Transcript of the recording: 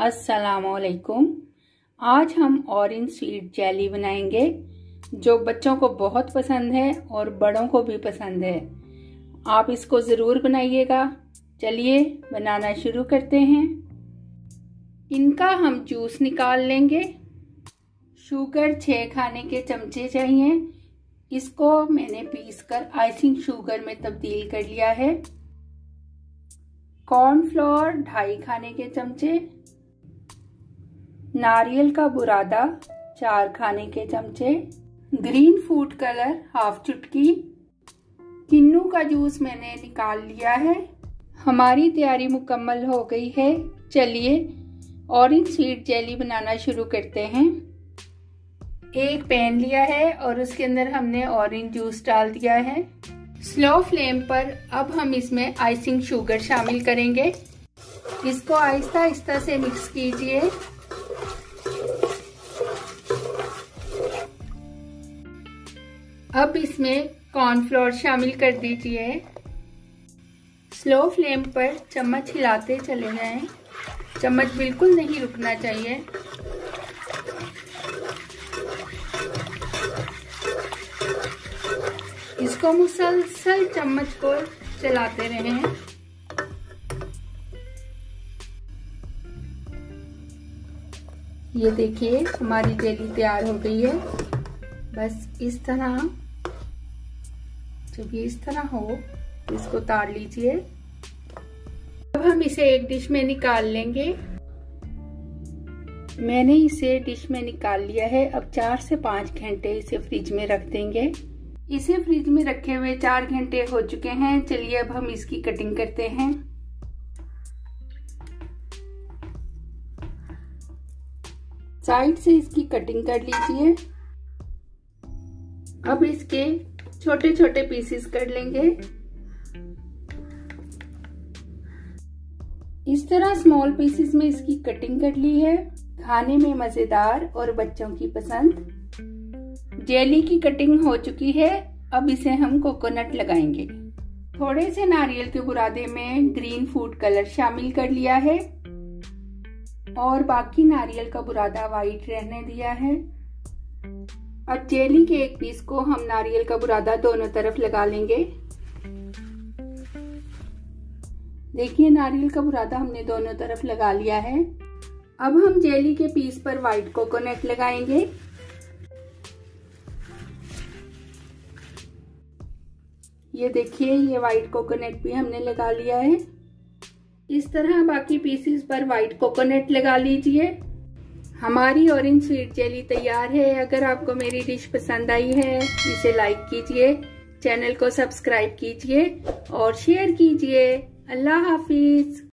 अस्सलाम वालेकुम आज हम ऑरेंज स्वीट जेली बनाएँगे, जो बच्चों को बहुत पसंद है और बड़ों को भी पसंद है। आप इसको ज़रूर बनाइएगा। चलिए, बनाना शुरू करते हैं। इनका हम जूस निकाल लेंगे। शुगर छः खाने के चमचे चाहिए। इसको मैंने पीसकर आइसिंग शुगर में तब्दील कर लिया है। कॉर्नफ्लोर, ढाई खाने के चमचे। नारियल का बुरादा, चार खाने के चमचे। ग्रीन फ़ूड कलर, हाफ़ चुटकी। किन्नू का जूस मैंने निकाल लिया है। हमारी तैयारी मुकम्मल हो गई है। चलिए ऑरेंज स्वीट जेली बनाना शुरू करते हैं। एक पैन लिया है और उसके अंदर हमने ऑरेंज जूस डाल दिया है। स्लो फ्लेम पर अब हम इसमें आइसिंग शुगर शामिल करेंगे। इसको आहिस्ता आहिस्ता से मिक्स कीजिए। अब इसमें कॉर्नफ्लोर शामिल कर दीजिए। स्लो फ्लेम पर चम्मच हिलाते चले जाएँ। चम्मच बिल्कुल नहीं रुकना चाहिए। इसको मुसलसल चम्मच को चलाते रहे हैं। ये देखिए, हमारी जेली तैयार हो गई है। बस इस तरह, जब ये इस तरह हो, इसको तार लीजिए। अब हम इसे एक डिश में निकाल लेंगे। मैंने इसे डिश में निकाल लिया है। अब चार से पाँच घंटे इसे फ्रिज में रख देंगे। इसे फ्रिज में रखे हुए चार घंटे हो चुके हैं। चलिए अब हम इसकी कटिंग करते हैं। साइड से इसकी कटिंग कर लीजिए। अब इसके छोटे छोटे पीसेस कर लेंगे। इस तरह स्मॉल पीसेस में इसकी कटिंग कर ली है। खाने में मज़ेदार और बच्चों की पसंद। जेली की कटिंग हो चुकी है, अब इसे हम कोकोनट लगाएँगे। थोड़े से नारियल के बुरादे में ग्रीन फ़ूड कलर शामिल कर लिया है। और बाकी नारियल का बुरादा वाइट रहने दिया है। अब जेली के एक पीस को हम नारियल का बुरादा दोनों तरफ़ लगा लेंगे। देखिए, नारियल का बुरादा हमने दोनों तरफ़ लगा लिया है। अब हम जेली के पीस पर व्हाइट कोकोनट लगाएँगे। ये देखिए, ये वाइट कोकोनट भी हमने लगा लिया है। इस तरह बाकी पीसेस पर वाइट कोकोनट लगा लीजिए। हमारी ऑरेंज स्वीट जेली तैयार है। अगर आपको मेरी डिश पसंद आई है, इसे लाइक कीजिए चैनल को सब्सक्राइब कीजिए और शेयर कीजिए। अल्लाह हाफिज।